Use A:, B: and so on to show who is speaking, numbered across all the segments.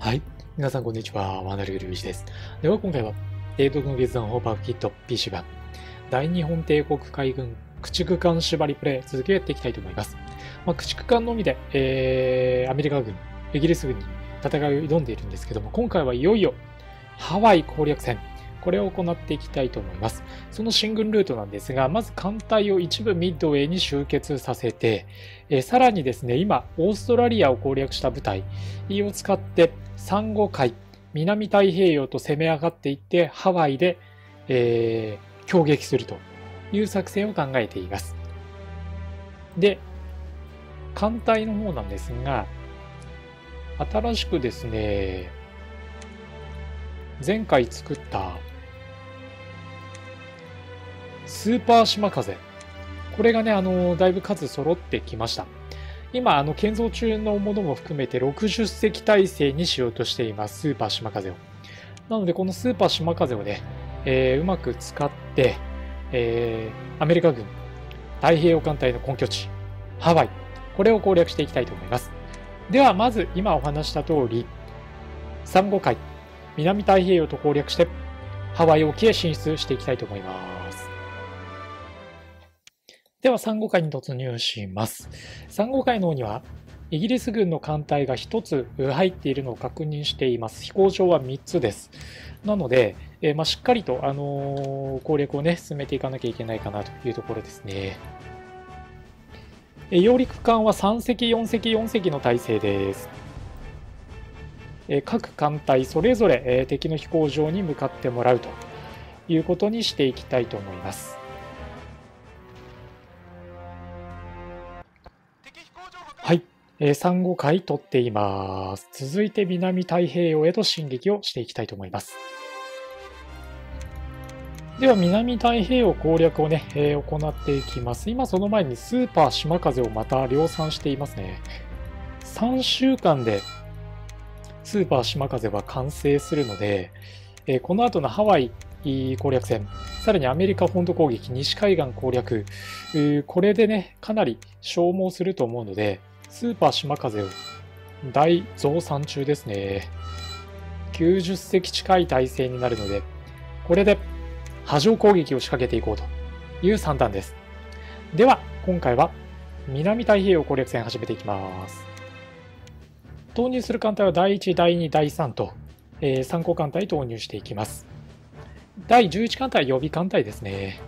A: はい。皆さん、こんにちは。ワナルグルイジです。では、今回は、帝国の決断ホーパーフキット PC 版、大日本帝国海軍駆逐艦縛りプレイ、続きをやっていきたいと思います。まあ、駆逐艦のみで、えー、アメリカ軍、イギリス軍に戦いを挑んでいるんですけども、今回はいよいよ、ハワイ攻略戦、これを行っていきたいと思います。その進軍ルートなんですが、まず艦隊を一部ミッドウェイに集結させて、えさらにですね、今、オーストラリアを攻略した部隊を使って、サンゴ海、南太平洋と攻め上がっていって、ハワイで、えー、攻撃するという作戦を考えています。で、艦隊の方なんですが、新しくですね、前回作ったスーパー島風。これがね、あの、だいぶ数揃ってきました。今、あの、建造中のものも含めて60隻体制にしようとしています、スーパー島風を。なので、このスーパー島風をね、えー、うまく使って、えー、アメリカ軍太平洋艦隊の根拠地、ハワイ、これを攻略していきたいと思います。では、まず今お話した通り、サンゴ海、南太平洋と攻略して、ハワイ沖へ進出していきたいと思います。では、珊瑚海に突入します。珊瑚海の方には、イギリス軍の艦隊が1つ入っているのを確認しています。飛行場は3つです。なので、えー、まあ、しっかりと、あのー、攻略をね、進めていかなきゃいけないかなというところですね。え揚陸艦は3隻、4隻、4隻の体制です。え各艦隊それぞれ、え敵の飛行場に向かってもらうということにしていきたいと思います。産後回取っています。続いて南太平洋へと進撃をしていきたいと思います。では、南太平洋攻略をね、えー、行っていきます。今その前にスーパー島風をまた量産していますね。3週間でスーパー島風は完成するので、えー、この後のハワイ攻略戦、さらにアメリカ本土攻撃、西海岸攻略、これでね、かなり消耗すると思うので、スーパー島風を大増産中ですね。90隻近い体制になるので、これで波状攻撃を仕掛けていこうという算段です。では、今回は南太平洋攻略戦始めていきます。投入する艦隊は第1、第2、第3と、えー、参考艦隊投入していきます。第11艦隊予備艦隊ですね。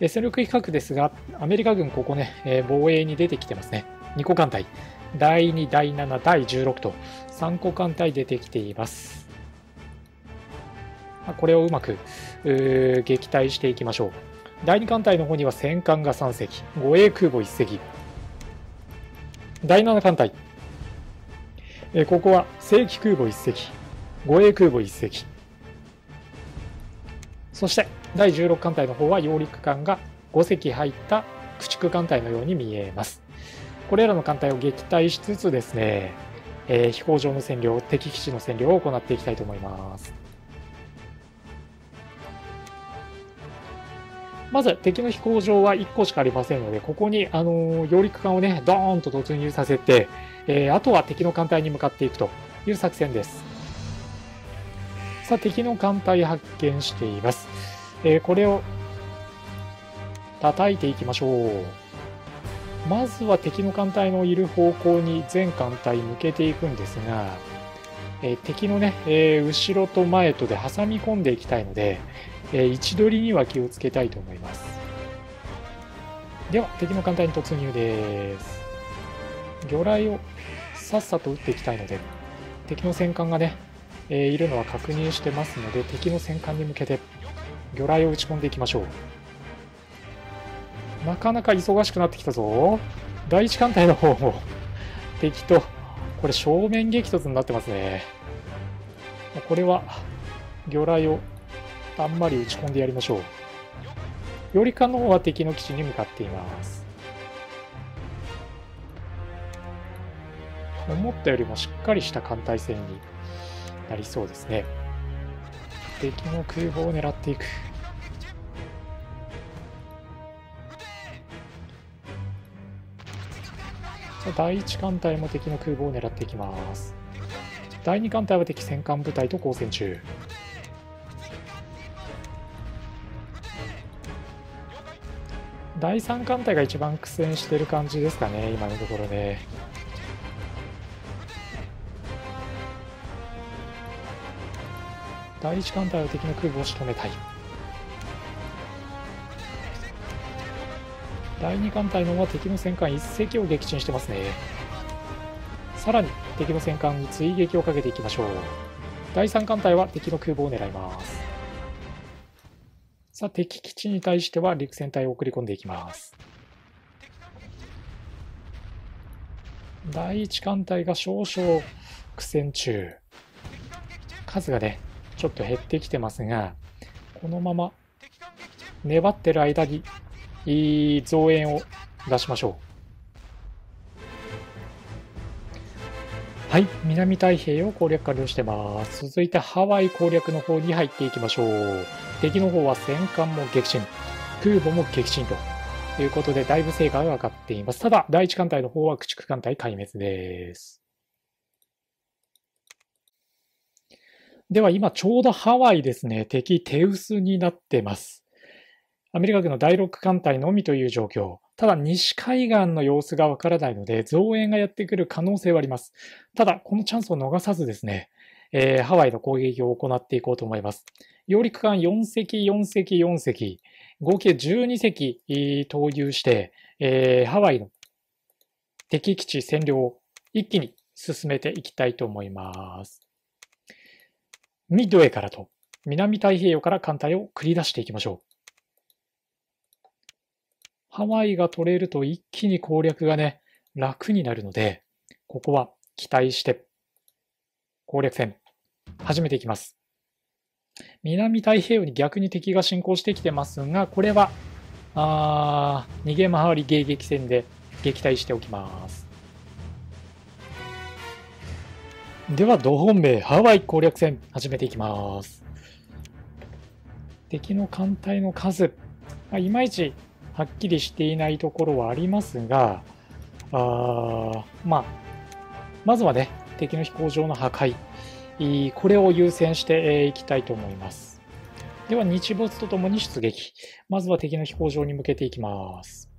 A: 戦力比較ですが、アメリカ軍ここね、えー、防衛に出てきてますね。2個艦隊、第2、第7、第16と3個艦隊出てきています。これをうまく撃退していきましょう。第2艦隊の方には戦艦が3隻、護衛空母1隻。第7艦隊、えここは正規空母1隻、護衛空母1隻。そして第16艦隊の方は揚陸艦が5隻入った駆逐艦隊のように見えます。これらの艦隊を撃退しつつですね、えー、飛行場の占領、敵基地の占領を行っていきたいと思います。まず敵の飛行場は1個しかありませんので、ここに、あの揚陸艦をね、ドーンと突入させて、えー、あとは敵の艦隊に向かっていくという作戦です。さあ、敵の艦隊発見しています。えー、これを叩いていきましょう。まずは敵の艦隊のいる方向に全艦隊向けていくんですが、えー、敵のね、えー、後ろと前とで挟み込んでいきたいので、えー、位置取りには気をつけたいと思います。では、敵の艦隊に突入です。魚雷をさっさと撃っていきたいので、敵の戦艦がね、えいるのは確認してますので、敵の戦艦に向けて魚雷を撃ち込んでいきましょう。なかなか忙しくなってきたぞ。第一艦隊の方も敵と、これ正面激突になってますね。これは、魚雷をあんまり撃ち込んでやりましょう。より艦の方は敵の基地に向かっています。思ったよりもしっかりした艦隊戦になりそうですね。敵の空母を狙っていく。第一艦隊も敵の空母を狙っていきます。第2艦隊は敵戦艦部隊と交戦中。第3艦隊が一番苦戦してる感じですかね今のところね。第1艦隊は敵の空母を仕留めたい。第2艦隊の方は敵の戦艦1隻を撃沈してますね。さらに敵の戦艦に追撃をかけていきましょう。第3艦隊は敵の空母を狙います。さあ敵基地に対しては陸戦隊を送り込んでいきます。第1艦隊が少々苦戦中。数がねちょっと減ってきてますがこのまま粘ってる間にいい増援を出しましょうはい、南太平洋攻略完了してます。続いてハワイ攻略の方に入っていきましょう。敵の方は戦艦も撃沈、空母も撃沈ということで、だいぶ成果が上がっています。ただ、第一艦隊の方は駆逐艦隊壊滅です。では今ちょうどハワイですね、敵手薄になってます。アメリカ軍の第6艦隊のみという状況。ただ、西海岸の様子がわからないので、増援がやってくる可能性はあります。ただ、このチャンスを逃さずですね、えー、ハワイの攻撃を行っていこうと思います。揚陸艦4隻、4隻、4隻、合計12隻、投入して、えー、ハワイの敵基地占領を一気に進めていきたいと思います。ミッドウェイからと南太平洋から艦隊を繰り出していきましょう。ハワイが取れると一気に攻略がね、楽になるので、ここは期待して攻略戦始めていきます。南太平洋に逆に敵が侵攻してきてますが、これは、あ逃げ回り迎撃戦で撃退しておきます。では、同本命ハワイ攻略戦始めていきます。敵の艦隊の数、あ、いまいちはっきりしていないところはありますが、あまあ、まずはね、敵の飛行場の破壊、これを優先していきたいと思います。では、日没とともに出撃。まずは敵の飛行場に向けていきます。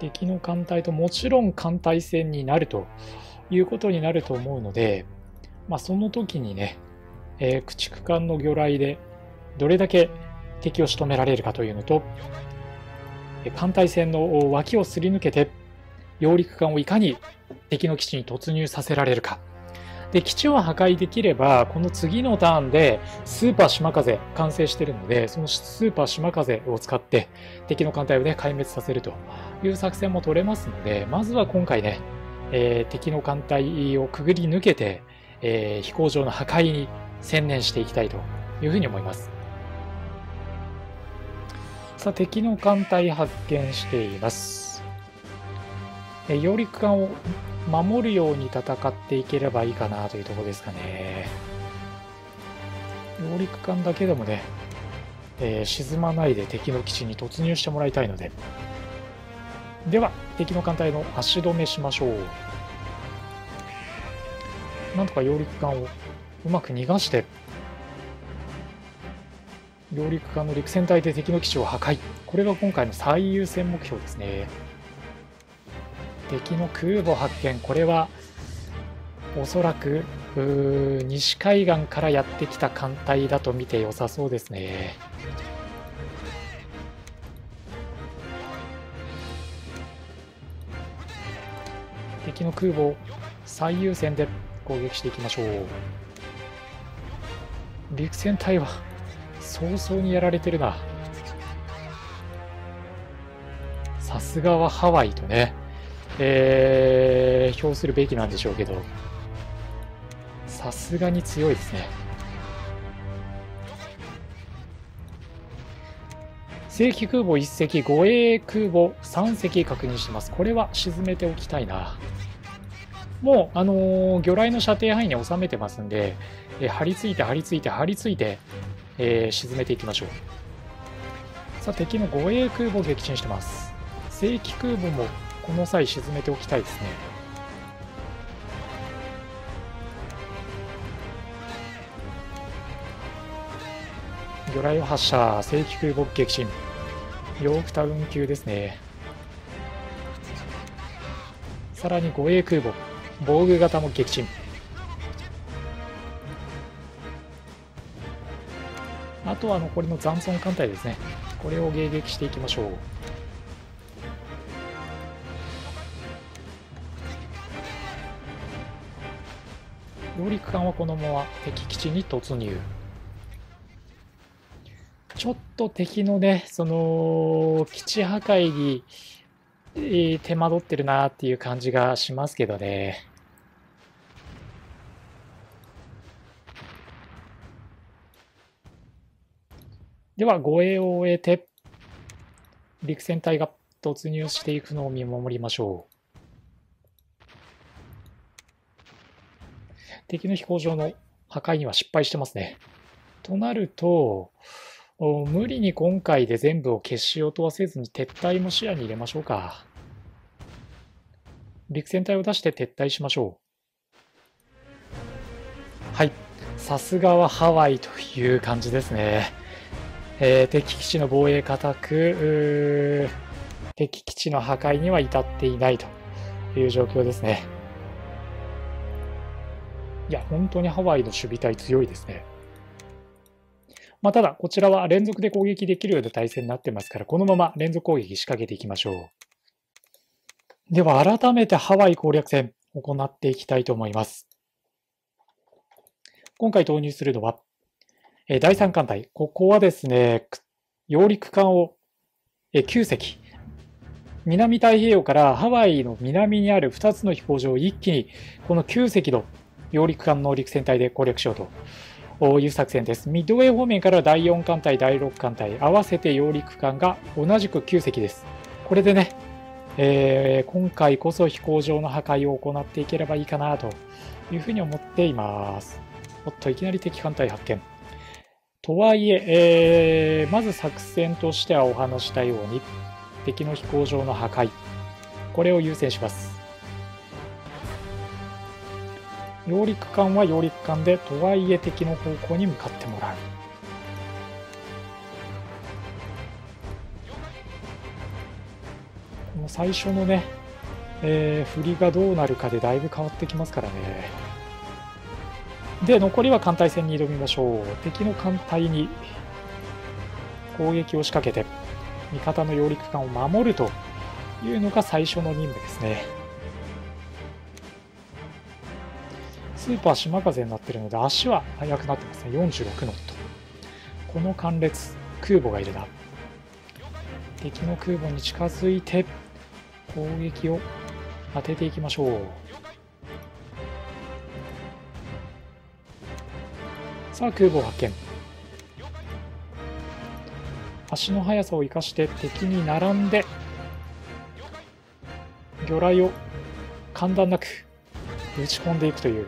A: 敵の艦隊ともちろん艦隊戦になるということになると思うので、まあ、その時にね、えー、駆逐艦の魚雷でどれだけ敵を仕留められるかというのと、艦隊戦の脇をすり抜けて、揚陸艦をいかに敵の基地に突入させられるか。で、基地を破壊できれば、この次のターンでスーパー島風完成してるので、そのスーパー島風を使って敵の艦隊をね、壊滅させるという作戦も取れますので、まずは今回ね、えー、敵の艦隊をくぐり抜けて、えー、飛行場の破壊に専念していきたいというふうに思います。さあ、敵の艦隊発見しています。え揚陸艦を守るように戦っていければいいかなというとこですかね。揚陸艦だけでもね、えー、沈まないで敵の基地に突入してもらいたいので。では、敵の艦隊の足止めしましょう。なんとか揚陸艦をうまく逃がして揚陸艦の陸戦隊で敵の基地を破壊。これが今回の最優先目標ですね。敵の空母発見。これはおそらく西海岸からやってきた艦隊だと見て良さそうですね。敵の空母を最優先で攻撃していきましょう。陸戦隊は早々にやられてるな。さすがはハワイとね、えー、評するべきなんでしょうけど、さすがに強いですね。正規空母1隻、護衛空母3隻確認してます。これは沈めておきたいな。もう、あのー、魚雷の射程範囲に収めてますんで、え、張り付いて、張り付いて、張り付いて、えー、沈めていきましょう。さあ敵の護衛空母を撃沈してます。正規空母もこの際沈めておきたいですね。魚雷を発射正規空母撃沈。ヨークタウン級ですね。さらに護衛空母防具型も撃沈。あとは残りの残存艦隊ですね。これを迎撃していきましょう。揚陸艦はこのまま敵基地に突入。ちょっと敵のね、その、基地破壊に、えー、手間取ってるなっていう感じがしますけどね。では、護衛を終えて、陸戦隊が突入していくのを見守りましょう。敵の飛行場の破壊には失敗してますね。となると、無理に今回で全部を消しようとはせずに撤退も視野に入れましょうか。陸戦隊を出して撤退しましょう。はい。さすがはハワイという感じですね。えー、敵基地の防衛固く、敵基地の破壊には至っていないという状況ですね。いや、本当にハワイの守備隊強いですね。まあ、ただ、こちらは連続で攻撃できるような体制になってますから、このまま連続攻撃仕掛けていきましょう。では、改めてハワイ攻略戦行っていきたいと思います。今回投入するのは、え第3艦隊。ここはですね、揚陸艦をえ9隻。南太平洋からハワイの南にある2つの飛行場を一気にこの9隻の揚陸艦の陸戦隊で攻略しようという作戦です。ミッドウェー方面から第4艦隊、第6艦隊、合わせて揚陸艦が同じく9隻です。これでね、えー、今回こそ飛行場の破壊を行っていければいいかなというふうに思っています。おっと、いきなり敵艦隊発見。とはいええー、まず作戦としてはお話したように、敵の飛行場の破壊。これを優先します。揚陸艦は揚陸艦でとはいえ敵の方向に向かってもらうこの最初のね、えー、振りがどうなるかでだいぶ変わってきますからねで残りは艦隊戦に挑みましょう。敵の艦隊に攻撃を仕掛けて味方の揚陸艦を守るというのが最初の任務ですね。スーパー島風になってるので足は速くなってますね。46ノット。この艦列空母がいるな。敵の空母に近づいて攻撃を当てていきましょう。さあ空母発見足の速さを生かして敵に並んで魚雷を間断なく打ち込んでいくという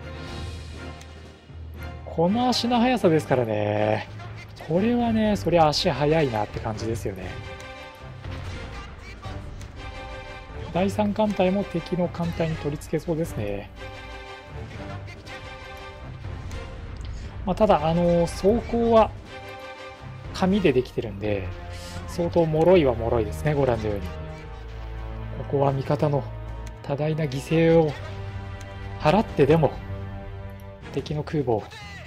A: この足の速さですからね。これはね、そりゃ足速いなって感じですよね。第3艦隊も敵の艦隊に取り付けそうですね。まあ、ただ、あの、装甲は紙でできてるんで、相当脆いは脆いですね、ご覧のように。ここは味方の多大な犠牲を払ってでも敵の空母を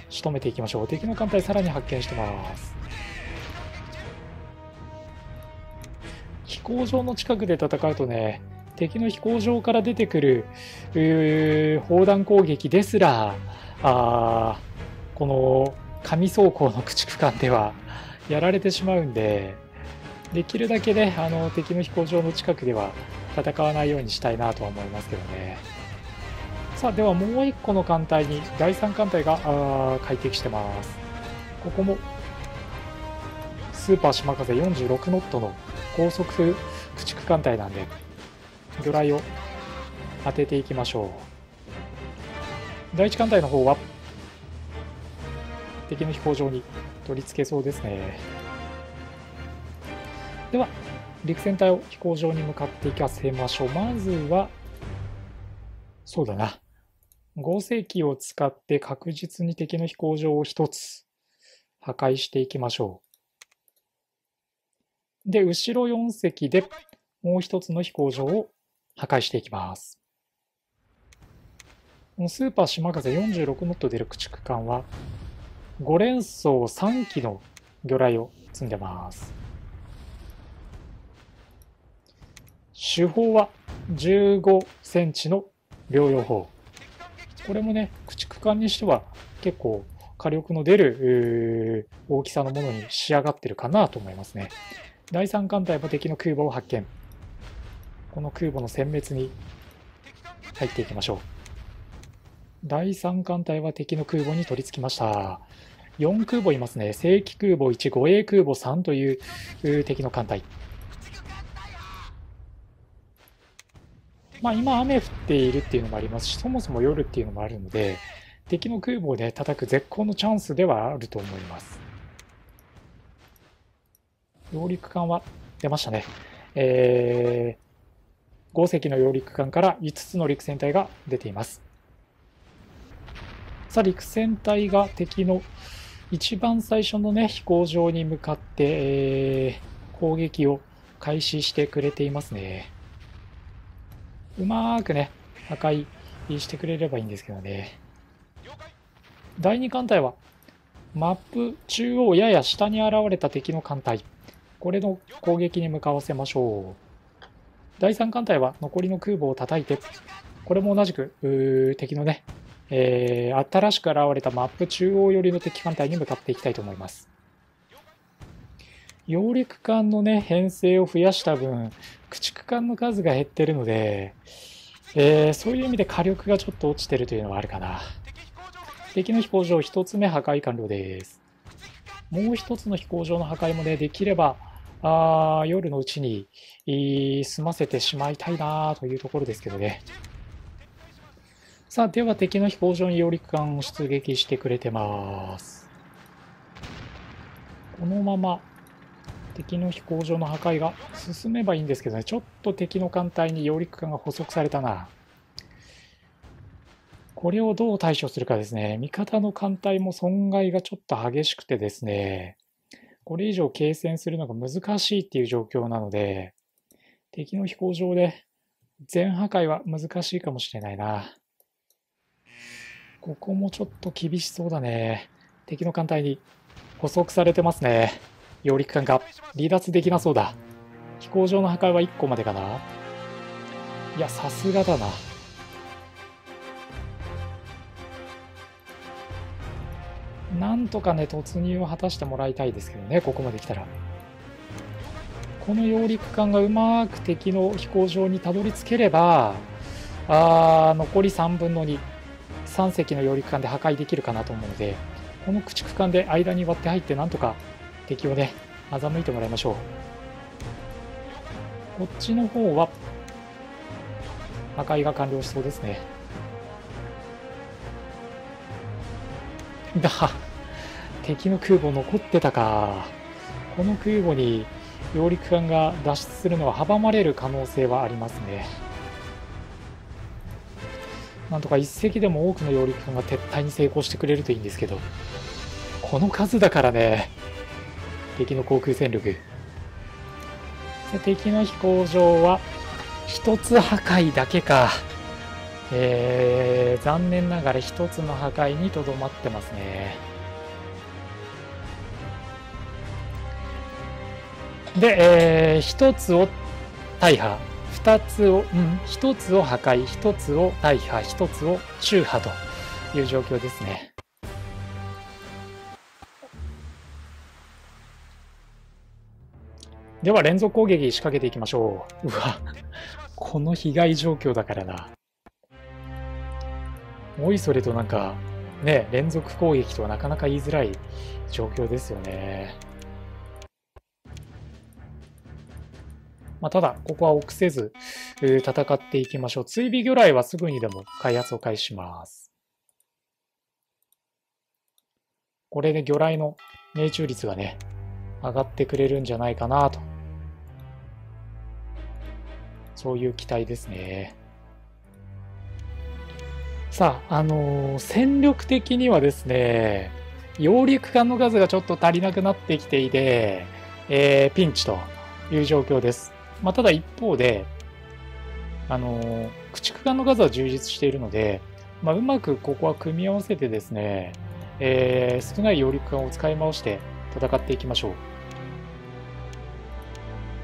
A: 仕留めていきましょう敵の艦隊さらに発見してます飛行場の近くで戦うとね敵の飛行場から出てくる砲弾攻撃ですらああこの紙装甲の駆逐艦ではやられてしまうんでできるだけねあの敵の飛行場の近くでは戦わないようにしたいなとは思いますけどね。さあではもう1個の艦隊に第3艦隊が快適してますここもスーパー島風46ノットの高速駆逐艦隊なんで魚雷を当てていきましょう第1艦隊の方は敵の飛行場に取り付けそうですねでは陸戦隊を飛行場に向かっていかせましょうまずはそうだな合成機を使って確実に敵の飛行場を一つ破壊していきましょう。で、後ろ4隻でもう一つの飛行場を破壊していきます。このスーパー島風46ノット出る駆逐艦は、5連装3機の魚雷を積んでます。主砲は15センチの両用砲。これもね、駆逐艦にしては結構火力の出る大きさのものに仕上がってるかなと思いますね。第3艦隊も敵の空母を発見。この空母の殲滅に入っていきましょう。第3艦隊は敵の空母に取り付きました。4空母いますね。正規空母1、護衛空母3という敵の艦隊。まあ今雨降っているっていうのもありますし、そもそも夜っていうのもあるので、敵の空母をね、叩く絶好のチャンスではあると思います。揚陸艦は出ましたね。えー、5隻の揚陸艦から5つの陸戦隊が出ています。さあ、陸戦隊が敵の一番最初のね、飛行場に向かって、えー、攻撃を開始してくれていますね。うまーくね、破壊してくれればいいんですけどね。第2艦隊は、マップ中央やや下に現れた敵の艦隊。これの攻撃に向かわせましょう。第3艦隊は残りの空母を叩いて、これも同じく、敵のね、えー、新しく現れたマップ中央寄りの敵艦隊に向かっていきたいと思います。揚陸艦のね、編成を増やした分、駆逐艦の数が減ってるので、えー、そういう意味で火力がちょっと落ちてるというのはあるかな。敵の飛行場1つ目破壊完了です。もう1つの飛行場の破壊もね、できれば、あ夜のうちに済ませてしまいたいなというところですけどね。さあ、では敵の飛行場に揚陸艦を出撃してくれてます。このまま敵の飛行場の破壊が進めばいいんですけどね、ちょっと敵の艦隊に揚陸艦が捕捉されたな。これをどう対処するかですね。味方の艦隊も損害がちょっと激しくてですね、これ以上継戦するのが難しいっていう状況なので、敵の飛行場で全破壊は難しいかもしれないな。ここもちょっと厳しそうだね。敵の艦隊に捕捉されてますね。揚陸艦が離脱できなそうだ。飛行場の破壊は1個までかないや、さすがだな。なんとかね、突入を果たしてもらいたいですけどね、ここまで来たら。この揚陸艦がうまく敵の飛行場にたどり着ければ、あ残り3分の2。3隻の揚陸艦で破壊できるかなと思うので、この駆逐艦で間に割って入ってなんとか敵をね、欺いてもらいましょう。こっちの方は破壊が完了しそうですね。だ、敵の空母残ってたか。この空母に揚陸艦が脱出するのは阻まれる可能性はありますね。なんとか一隻でも多くの揚陸艦が撤退に成功してくれるといいんですけど、この数だからね、敵の航空戦力。敵の飛行場は一つ破壊だけか。えー、残念ながら一つの破壊にとどまってますね。で、えー、一つを大破。2つを、うん、1つを破壊、1つを大破、1つを中破という状況ですね。では連続攻撃仕掛けていきましょう。うわ、この被害状況だからな。おいそれとなんか、ね、連続攻撃とはなかなか言いづらい状況ですよね。まあ、ただ、ここは臆せず、戦っていきましょう。追尾魚雷はすぐにでも開発を開始します。これで魚雷の命中率がね、上がってくれるんじゃないかなと。そういう期待ですね。さあ、あのー、戦力的にはですね、揚陸艦の数がちょっと足りなくなってきていて、えー、ピンチという状況です。まあ、ただ一方で、あの、駆逐艦の数は充実しているので、まあ、うまくここは組み合わせてですね、えー、少ない揚陸艦を使い回して戦っていきましょう。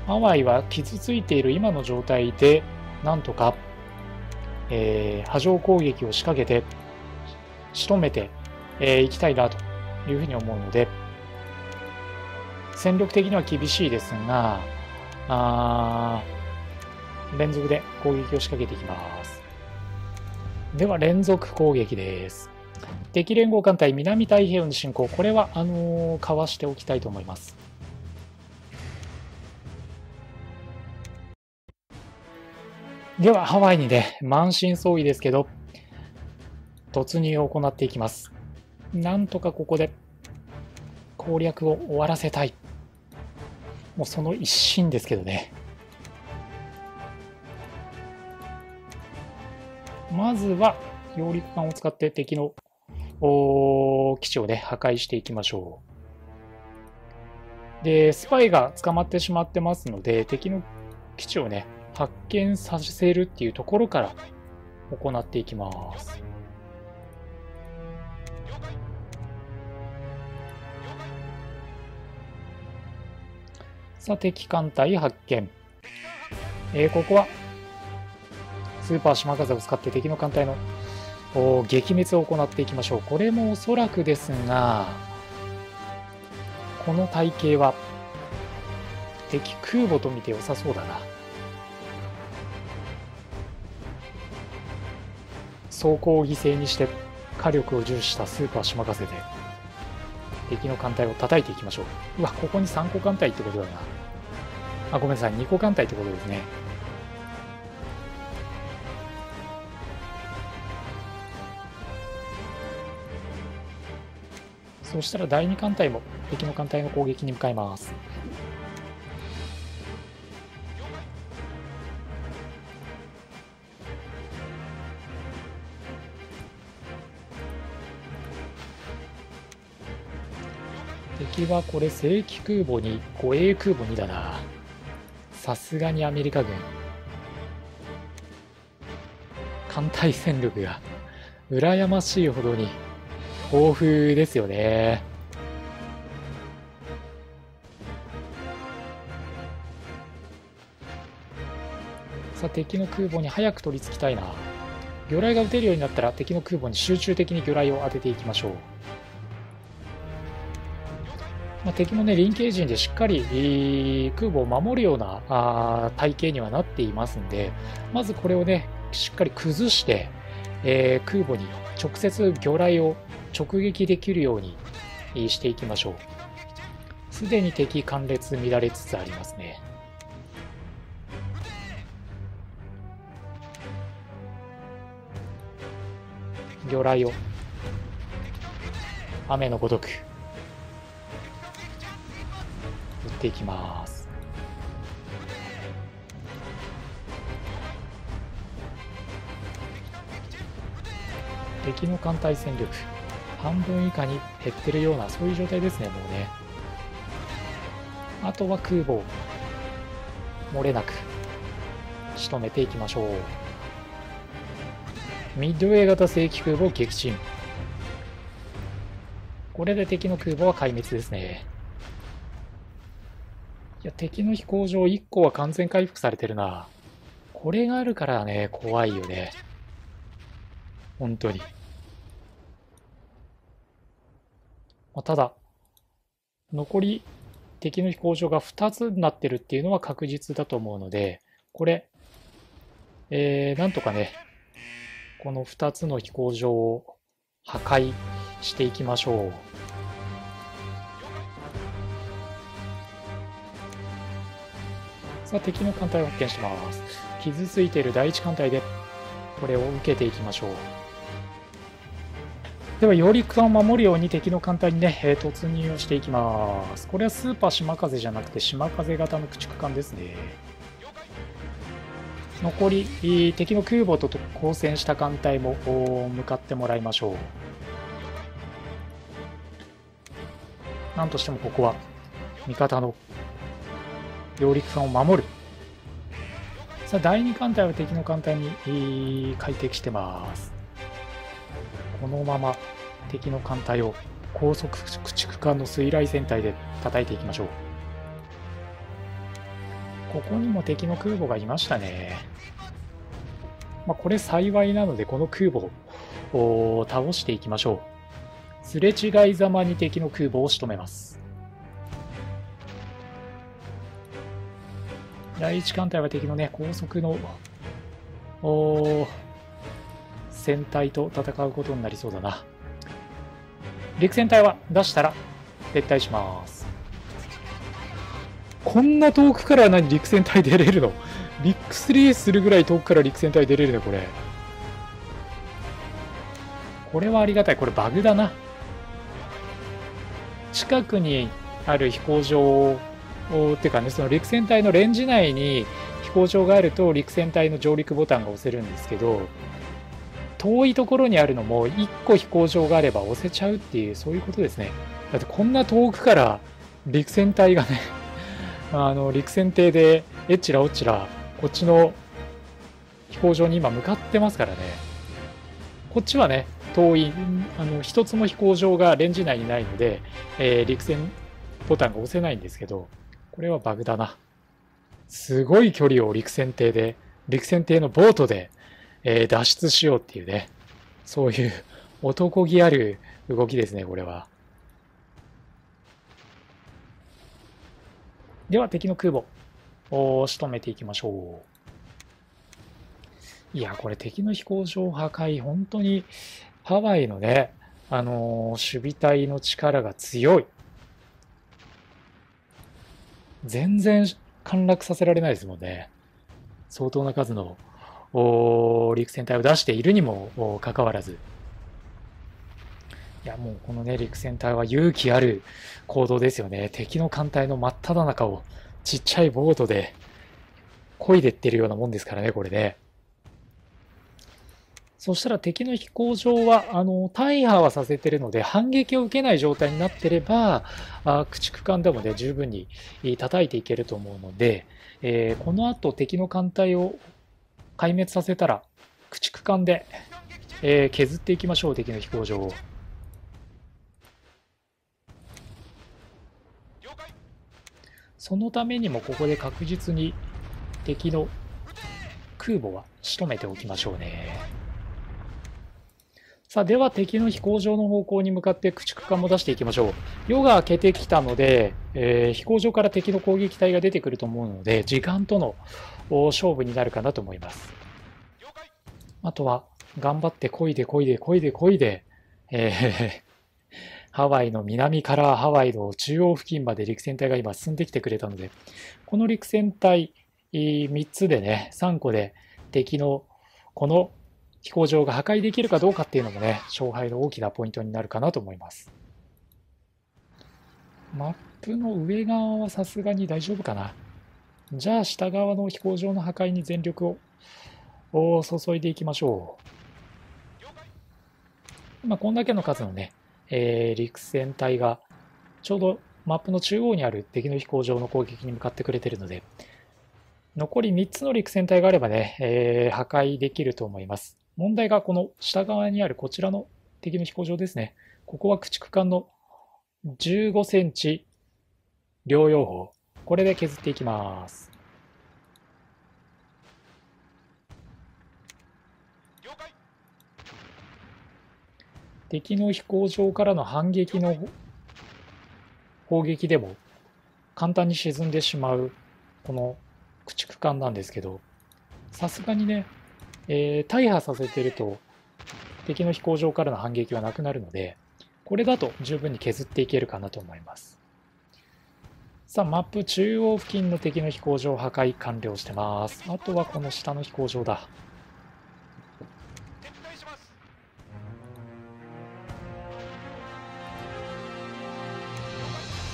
A: ハワイは傷ついている今の状態で、なんとか、えー、波状攻撃を仕掛けて、仕留めてい、えー、きたいなというふうに思うので、戦力的には厳しいですが、あ連続で攻撃を仕掛けていきます。では、連続攻撃です。敵連合艦隊南太平洋の侵攻、これは、あのー、かわしておきたいと思います。では、ハワイにね、満身創痍ですけど、突入を行っていきます。なんとかここで攻略を終わらせたい。もうその一心ですけどね。まずは、揚陸艦を使って敵の基地をね、破壊していきましょう。で、スパイが捕まってしまってますので、敵の基地をね、発見させるっていうところから行っていきます。さあ、敵艦隊発見。えー、ここはスーパー島風を使って敵の艦隊の撃滅を行っていきましょう。これもおそらくですが、この体型は敵空母と見て良さそうだな。装甲を犠牲にして火力を重視したスーパー島風で敵の艦隊を叩いていきましょう。うわ、ここに3個艦隊ってことだな。あ、ごめんなさい、2個艦隊ってことですね。そしたら第2艦隊も敵の艦隊の攻撃に向かいます。敵はこれ正規空母に護衛空母にだな。さすがにアメリカ軍。艦隊戦力が羨ましいほどに豊富ですよね。さあ、敵の空母に早く取り付きたいな。魚雷が撃てるようになったら敵の空母に集中的に魚雷を当てていきましょう。まあ、敵もね、臨形陣でしっかり空母を守るようなあ体系にはなっていますんで、まずこれをね、しっかり崩して、えー、空母に直接魚雷を直撃できるようにしていきましょう。すでに敵艦列乱れつつありますね。魚雷を雨のごとくていきます。敵の艦隊戦力半分以下に減ってるような、そういう状態ですね、もうね。あとは空母を漏れなく仕留めていきましょう。ミッドウェー型正規空母撃沈。これで敵の空母は壊滅ですね。いや、敵の飛行場1個は完全回復されてるな。これがあるからね、怖いよね。本当に。まあ、ただ、残り敵の飛行場が2つになってるっていうのは確実だと思うので、これ、えー、なんとかね、この2つの飛行場を破壊していきましょう。さあ、敵の艦隊を発見します。傷ついている第一艦隊で、これを受けていきましょう。では、揚陸艦を守るように敵の艦隊にね、突入をしていきます。これはスーパー島風じゃなくて島風型の駆逐艦ですね。残り、敵の空母と交戦した艦隊も向かってもらいましょう。なんとしてもここは味方の揚陸艦を守る。さあ、第2艦隊は敵の艦隊に快適してます。このまま敵の艦隊を高速駆逐艦の水雷戦隊で叩いていきましょう。ここにも敵の空母がいましたね。まあ、これ幸いなので、この空母を倒していきましょう。すれ違いざまに敵の空母を仕留めます。第一艦隊は敵のね、高速の戦隊と戦うことになりそうだな。陸戦隊は出したら撤退します。こんな遠くから何陸戦隊出れるの？ビッグ3するぐらい遠くから陸戦隊出れるね、これ。これはありがたい。これバグだな。近くにある飛行場っていうかね、その陸戦隊のレンジ内に飛行場があると陸戦隊の上陸ボタンが押せるんですけど、遠いところにあるのも1個飛行場があれば押せちゃうっていう、そういうことですね。だってこんな遠くから陸戦隊がね あの陸戦艇でえっちらおっちらこっちの飛行場に今向かってますからね。こっちはね、遠い、あの、一つも飛行場がレンジ内にないので、えー、陸戦ボタンが押せないんですけど、これはバグだな。すごい距離を陸戦艇で、陸戦艇のボートで、えー、脱出しようっていうね。そういう 男気ある動きですね、これは。では、敵の空母を仕留めていきましょう。いや、これ敵の飛行場破壊、本当にハワイのね、あのー、守備隊の力が強い。全然陥落させられないですもんね。相当な数の陸戦隊を出しているにもかかわらず。いや、もうこのね、陸戦隊は勇気ある行動ですよね。敵の艦隊の真っ只中をちっちゃいボートで漕いでってるようなもんですからね、これね。そしたら敵の飛行場は、あの、大破はさせてるので、反撃を受けない状態になってれば、あ駆逐艦でもね、十分に叩いていけると思うので、えー、この後敵の艦隊を壊滅させたら、駆逐艦で、えー、削っていきましょう、敵の飛行場を。そのためにもここで確実に敵の空母は仕留めておきましょうね。さあ、では敵の飛行場の方向に向かって駆逐艦も出していきましょう。夜が明けてきたので、えー、飛行場から敵の攻撃隊が出てくると思うので、時間との勝負になるかなと思います。あとは、頑張って漕いで漕いで漕いで漕いで、えー、ハワイの南からハワイの中央付近まで陸戦隊が今進んできてくれたので、この陸戦隊3つでね、3個で敵のこの飛行場が破壊できるかどうかっていうのもね、勝敗の大きなポイントになるかなと思います。マップの上側はさすがに大丈夫かな。じゃあ下側の飛行場の破壊に全力を注いでいきましょう。今こんだけの数のね、えー、陸戦隊がちょうどマップの中央にある敵の飛行場の攻撃に向かってくれてるので、残り3つの陸戦隊があればね、えー、破壊できると思います。問題がこの下側にあるこちらの敵の飛行場ですね。ここは駆逐艦の15センチ療養砲。これで削っていきます。敵の飛行場からの反撃の砲撃でも簡単に沈んでしまうこの駆逐艦なんですけどさすがにねえー、大破させてると敵の飛行場からの反撃はなくなるので、これだと十分に削っていけるかなと思います。さあ、マップ中央付近の敵の飛行場破壊完了してます。あとはこの下の飛行場だ。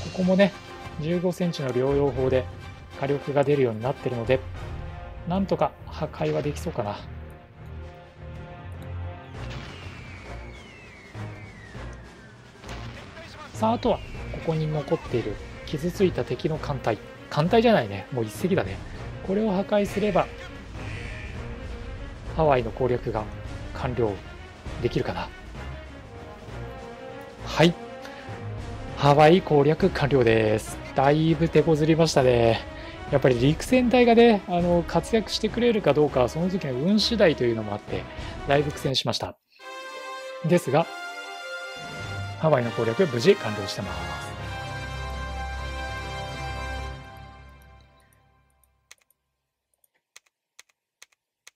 A: ここもね、15センチの療養砲で火力が出るようになってるので、なんとか破壊はできそうかな。さああとはここに残っている傷ついた敵の艦隊艦隊じゃないね。もう一隻だね。これを破壊すれば、ハワイの攻略が完了できるかな。はい。ハワイ攻略完了です。だいぶ手こずりましたね。やっぱり陸戦隊がね、あの、活躍してくれるかどうかはその時の運次第というのもあって、だいぶ苦戦しました。ですが、ハワイの攻略無事完了してます。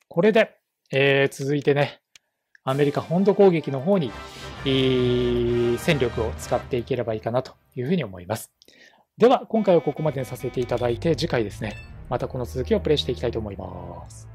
A: これで、えー、続いてね、アメリカ本土攻撃の方に、えー、戦力を使っていければいいかなというふうに思います。では、今回はここまでにさせていただいて、次回ですね、またこの続きをプレイしていきたいと思います。